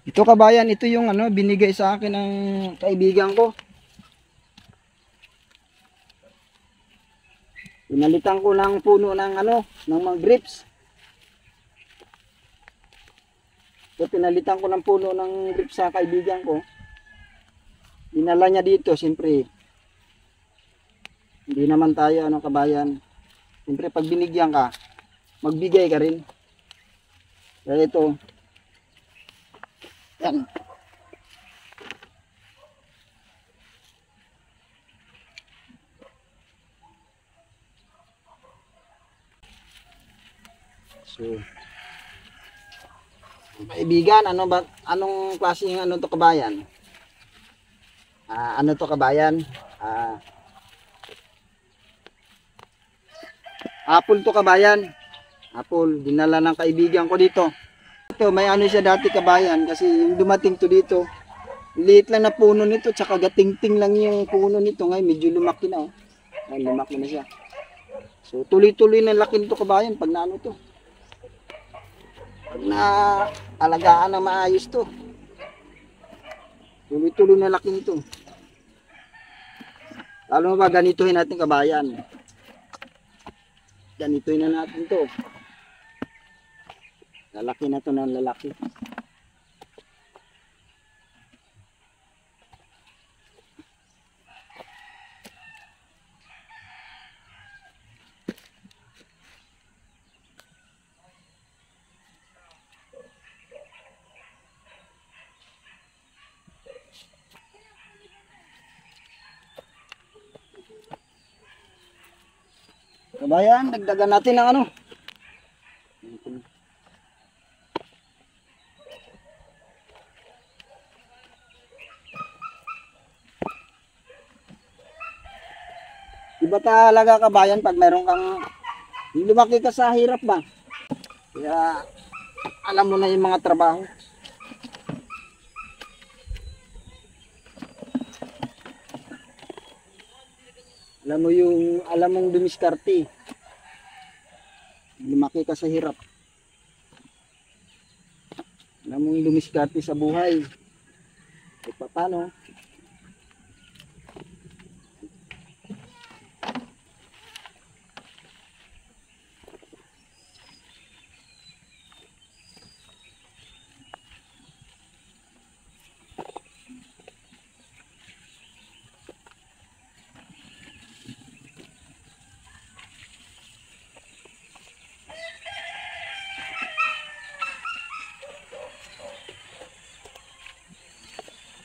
Ito kabayan, ito yung ano binigay sa akin ng kaibigan ko. Pinalitan ko ng puno ng ano, ng mga grapes. So, pinalitan ko ng puno ng grapes sa kaibigan ko. Dinala niya dito, siyempre. Hindi naman tayo ano kabayan. Siyempre pag binigyan ka, magbigay ka rin. Kaya ito. Yan. So, kaibigan, ano ba, anong klaseng ano to kabayan? Ah, ano to kabayan? Ah, apple to kabayan. Apple, dinala ng kaibigan ko dito. Ito, may ano siya dati kabayan kasi yung dumating to dito, liit lang na puno nito, tsaka gatingting lang yung puno nito. Ngayon, medyo lumaki na. Oh. Ngayon, lumaki na siya. So, tuloy-tuloy na laki nito kabayan pag naano to. Pag na alagaan na maayos to. Tuloy-tuloy na laki nito. Lalo ba ganituhin natin kabayan. Ganituhin na natin to. Lalaki na to ng lalaki. Kabayan, dagdagan natin ng ano. Iba talaga kabayan pag meron kang lumaki ka sa hirap ba? Kaya alam mo na yung mga trabaho. Alam mo yung alam mong dumiskarte. Lumaki ka sa hirap. Alam mong dumiskarte sa buhay. E paano?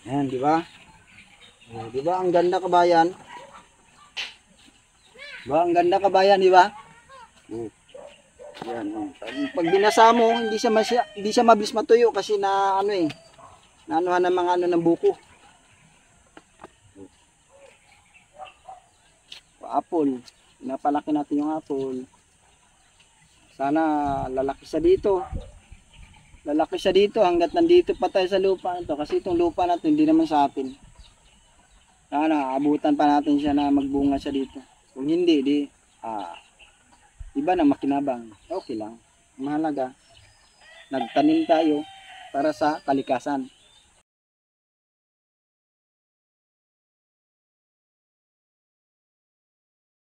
Ayan, di ba? Oh, di ba ang ganda kabayan? Ba ang ganda kabayan, di ba? Oh. Yan, oh. Pag, binasa mo, hindi siya masya, hindi siya mabilis matuyo kasi na ano eh. Naanuhan ng mga ano ng buko. Oh, apple. Napalaki natin yung apple. Sana lalaki siya dito lalaki siya dito hanggat nandito pa tayo sa lupa ito kasi itong lupa na to hindi naman sa atin. Sana abutan pa natin siya na magbunga siya dito. Kung hindi di ah, iba na makinabang. Okay lang. Mahalaga nagtanim tayo para sa kalikasan